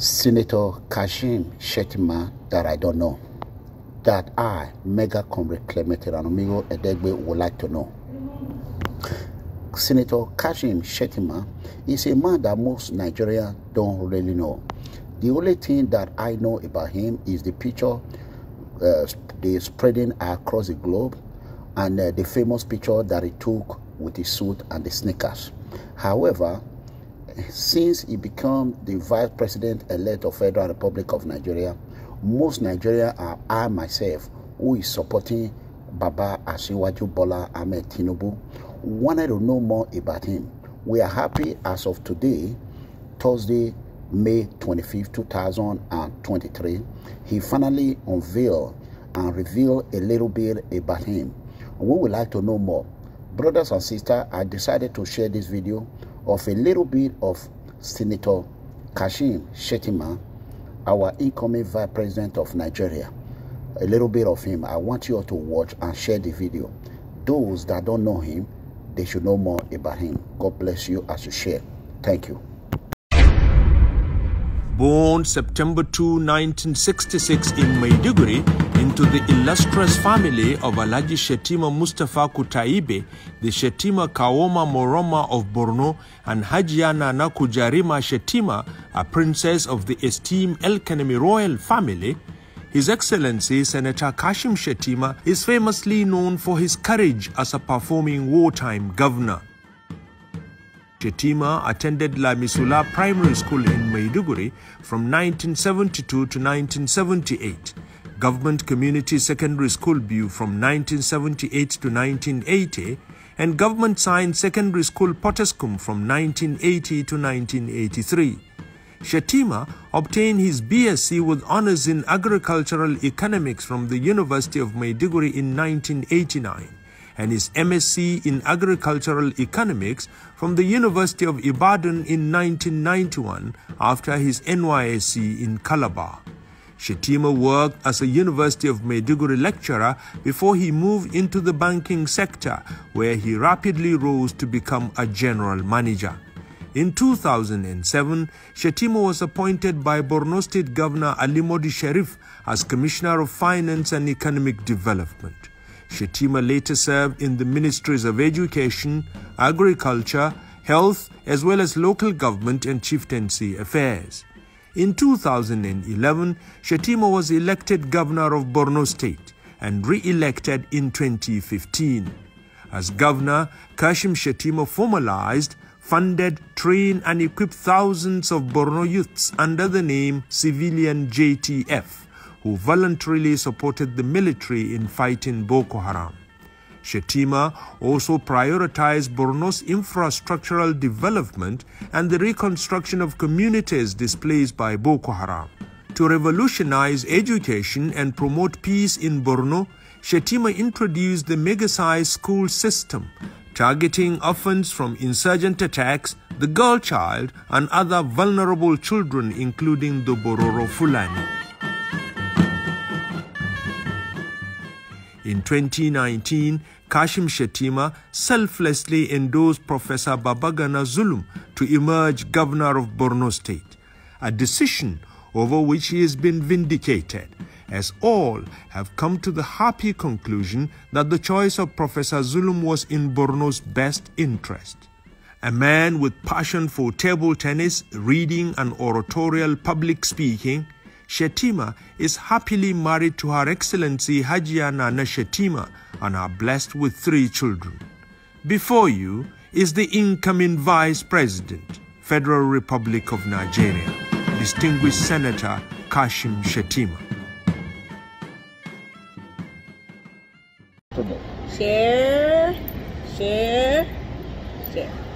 Senator Kashim Shettima that I don't know, that I, Mega Comrade Clement Ranomigo Edegbe, would like to know. Senator Kashim Shettima is a man that most Nigerians don't really know. The only thing that I know about him is the picture uh, they spreading across the globe and uh, the famous picture that he took with his suit and the sneakers. However, since he became the vice president elect of Federal Republic of Nigeria, most Nigerians are I myself who is supporting Baba Asiwaju Bola Ahmed Tinubu wanted to know more about him. We are happy as of today, Thursday, May 25, 2023, he finally unveiled and revealed a little bit about him. We would like to know more. Brothers and sisters, I decided to share this video of a little bit of Senator Kashim Shetima, our incoming Vice President of Nigeria. A little bit of him. I want you all to watch and share the video. Those that don't know him, they should know more about him. God bless you as you share. Thank you. Born September 2, 1966 in Maiduguri into the illustrious family of Alhaji Shettima Mustafa Kutaibe, the Shettima Kaoma Moroma of Borno, and Hajiana Nakujarima Shettima, a princess of the esteemed El Kanemi royal family, his Excellency Senator Kashim Shettima is famously known for his courage as a performing wartime governor. Shettima attended La Misula Primary School in Maiduguri from 1972 to 1978, Government Community Secondary School Biu from 1978 to 1980, and Government Science Secondary School Potiskum from 1980 to 1983. Shettima obtained his BSc with honors in agricultural economics from the University of Maiduguri in 1989 and his MSc in Agricultural Economics from the University of Ibadan in 1991 after his NYSC in Calabar. Shettima worked as a University of Maiduguri lecturer before he moved into the banking sector, where he rapidly rose to become a general manager. In 2007, Shettima was appointed by Borno State Governor Ali Modu Sheriff as Commissioner of Finance and Economic Development. Shettima later served in the Ministries of Education, Agriculture, Health, as well as local government and chieftaincy affairs. In 2011, Shettima was elected governor of Borno State and re-elected in 2015. As governor, Kashim Shettima formalized, funded, trained and equipped thousands of Borno youths under the name Civilian JTF who voluntarily supported the military in fighting Boko Haram. Shettima also prioritized Borno's infrastructural development and the reconstruction of communities displaced by Boko Haram. To revolutionize education and promote peace in Borno, Shettima introduced the mega-sized school system, targeting orphans from insurgent attacks, the girl child, and other vulnerable children, including the Bororo Fulani. In 2019, Kashim Shettima selflessly endorsed Professor Babagana Zulum to emerge governor of Borno State, a decision over which he has been vindicated, as all have come to the happy conclusion that the choice of Professor Zulum was in Borno's best interest. A man with passion for table tennis, reading, and oratorial public speaking, Shettima is happily married to Her Excellency Hajia Nana Shettima and are blessed with three children. Before you is the incoming Vice President, Federal Republic of Nigeria, Distinguished Senator Kashim Shettima. Share, share, share.